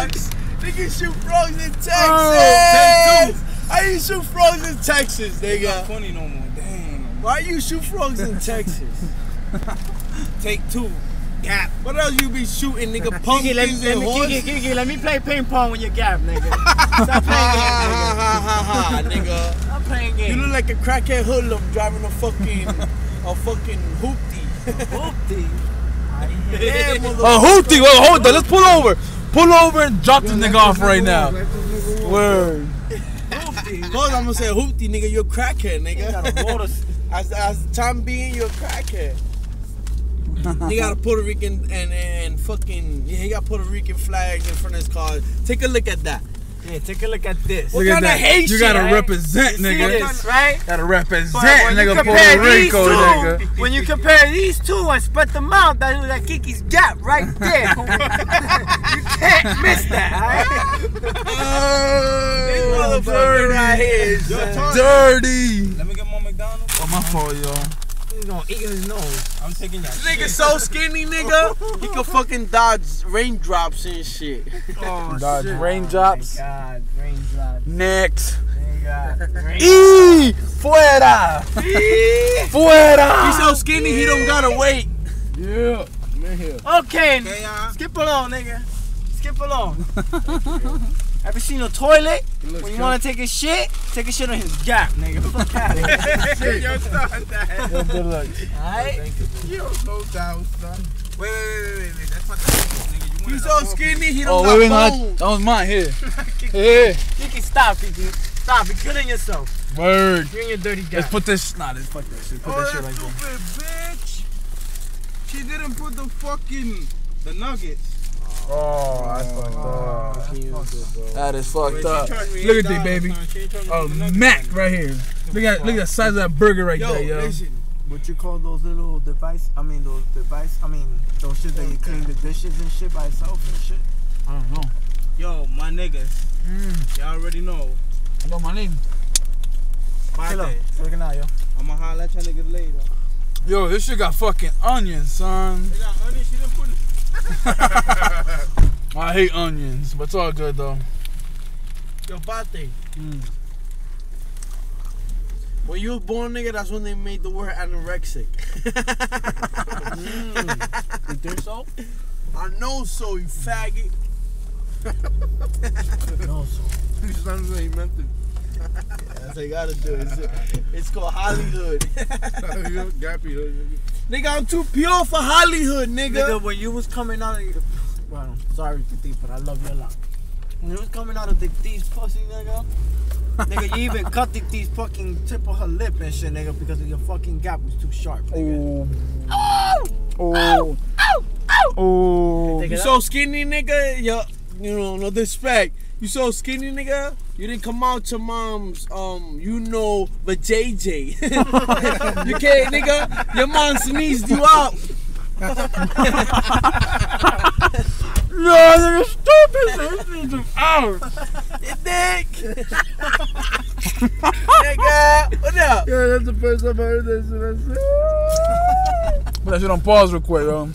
frogs. Nigga shoot frogs in oh, Texas. Oh, take How you shoot frogs in Texas, Not funny no more. Damn. Why you shoot frogs in Texas? Take two. Gap. What else you be shooting, nigga? Kiki, let, Pumpkins let and me, horses? Kiki, Kiki, let me play ping pong with your gap, nigga. Stop playing Ha games, ha ha ha, nigga. nigga. Stop playing You look like a crackhead hoodlum driving a fucking a fucking hoopty. Hoopty. yeah, A hoopty. Well, hold on. Let's pull over. Pull over and drop this nigga off right now. Word. Cause I'm gonna say hoopty, nigga. You're a crackhead, Got a nigga. motor. as as time being, you're a crackhead. he got a Puerto Rican and, and and fucking yeah, he got Puerto Rican flags in front of his car. Take a look at that. Yeah, take a look at this. What Look at kind of that. Haitian? You gotta right? represent, See nigga. this, right? Gotta represent, But when you nigga. compare Puerto these Rico, two, nigga. when you compare these two and spread them out, that that Kiki's gap right there. you can't miss that. This Oh, motherfucker right here is Your uh, turn. dirty. Let me get my McDonald's. Oh, my fault, yo. Right? He's gonna eat his nose. I'm taking your Nigga shit. so skinny, nigga. He can fucking dodge raindrops and shit. Oh, Dodge shit. Oh, raindrops. Oh, my God, raindrops. Next. Thank God. E fuera. Fuera. He's so skinny, he don't gotta wait. Yeah. Okay, Okay, y'all. skip along, nigga. Skip along. Ever seen a toilet? When you wanna take a shit, take a shit on his gap, nigga. Fuck out of here. Yo, stop that. Yo, good luck. Alright? Yo, slow down, son. Wait, wait, wait, wait, wait. That's not the nigga. You wanted He's so four skinny, he Oh, don't wait, wait, bones. that was mine. Here. Here. Kiki, stop, Kiki. Stop. Be good in yourself. Word. You're in your dirty Let's put this. Nah, let's fuck that shit. Put Oh, that shit that right there. stupid bitch. She didn't put the fucking the nuggets. Oh, that's fucked up. That is fucked Wait, she up. charged me Look at $8, this, baby. son. She ain't charged me Oh, for the nuggets, Mac man. right here. Look at look at the size of that burger right Yo, there, yo. listen. What you call those little device? I mean those device. I mean those shit that you clean the dishes and shit by itself and shit. I don't know. Yo, my niggas. Mm, Y'all already know. I know my name. Hello. Bate. Looking out, yo. I'ma holler at y'all niggas later. Yo, this shit got fucking onions, son. They got onion. She didn't put it. I hate onions, but it's all good though. Yo, Bate. Mm. When you was born, nigga, that's when they made the word anorexic. You think so? I know so, you faggot. No, so. He sounded like he meant it. That's what you gotta do. It's, it's called Hollywood. Gappy. Nigga, I'm too pure for Hollywood, nigga. Nigga, when you was coming out of your, well, sorry, Petit, but I love you a lot. When you was coming out of the T's pussy, nigga, nigga, you even cut the T's fucking tip of her lip and shit, nigga, because of your fucking gap was too sharp, nigga. Oh. Oh. Oh. Take You it so skinny, nigga. Yo, you know, no disrespect. You so skinny, nigga. You didn't come out to mom's, um, you know, the JJ. you can't, nigga. Your mom sneezed you out. No, nigga, stupid. This is out. You dick. nigga, what up? Yeah, that's the first time I heard that shit. I said, Put that shit on pause real quick, yo.